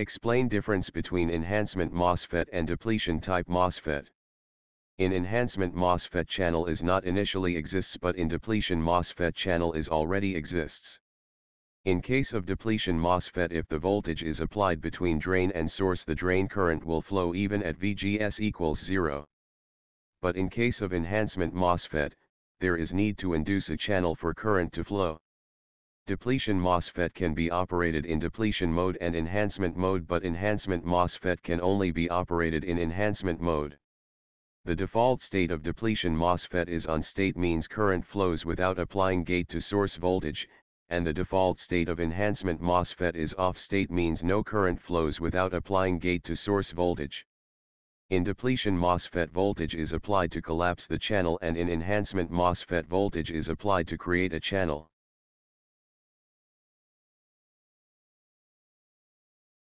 Explain difference between enhancement MOSFET and depletion type MOSFET. In enhancement MOSFET channel is not initially exists but in depletion MOSFET channel is already exists. In case of depletion MOSFET if the voltage is applied between drain and source the drain current will flow even at VGS equals 0. But in case of enhancement MOSFET, there is need to induce a channel for current to flow. Depletion MOSFET can be operated in depletion mode and enhancement mode but enhancement MOSFET can only be operated in enhancement mode. The default state of depletion MOSFET is on state means current flows without applying gate to source voltage, and the default state of enhancement MOSFET is off state means no current flows without applying gate to source voltage. In depletion MOSFET voltage is applied to collapse the channel and in enhancement MOSFET voltage is applied to create a channel.